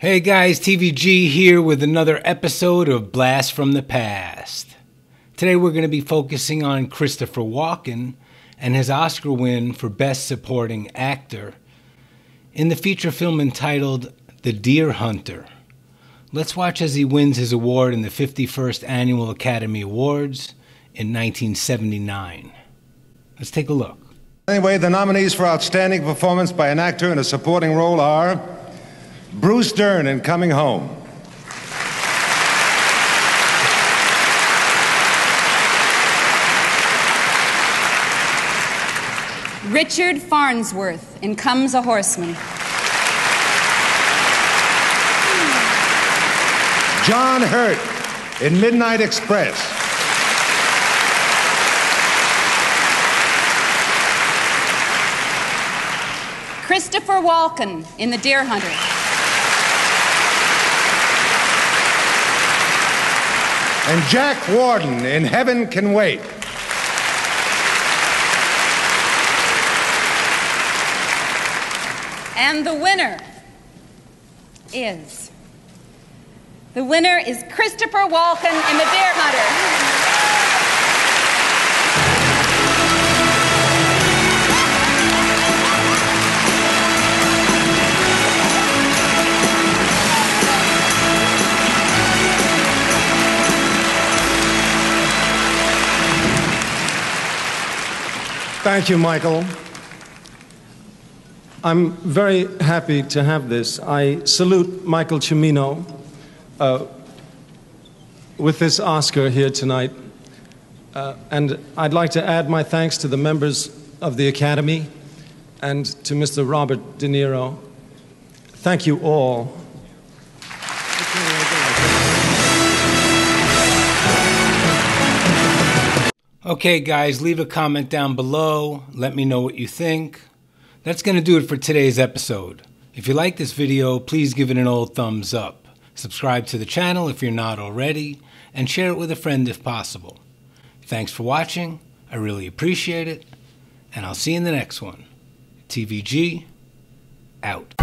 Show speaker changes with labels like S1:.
S1: Hey guys, TVG here with another episode of Blast from the Past. Today we're going to be focusing on Christopher Walken and his Oscar win for Best Supporting Actor in the feature film entitled The Deer Hunter. Let's watch as he wins his award in the 51st Annual Academy Awards in 1979. Let's take a look.
S2: Anyway, the nominees for Outstanding Performance by an Actor in a Supporting Role are Bruce Dern in Coming Home,
S3: Richard Farnsworth in Comes a Horseman.
S2: John Hurt in Midnight Express,
S3: Christopher Walken in The Deer Hunter.
S2: And Jack Warden in Heaven Can Wait.
S3: And the winner is. The winner is Christopher Walken in The Deer Hunter.
S4: Thank you, Michael. I'm very happy to have this. I salute Michael Cimino uh, with this Oscar here tonight. Uh, and I'd like to add my thanks to the members of the Academy and to Mr. Robert De Niro. Thank you all.
S1: Okay, guys, leave a comment down below. Let me know what you think. That's going to do it for today's episode. If you like this video, please give it an old thumbs up. Subscribe to the channel if you're not already, and share it with a friend if possible. Thanks for watching. I really appreciate it. And I'll see you in the next one. TVG, out.